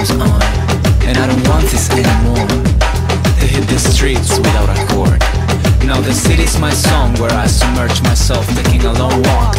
headphones on. And I don't want this anymore. To hit the streets without a chord Now the city's my song Where I submerge myself Taking a long walk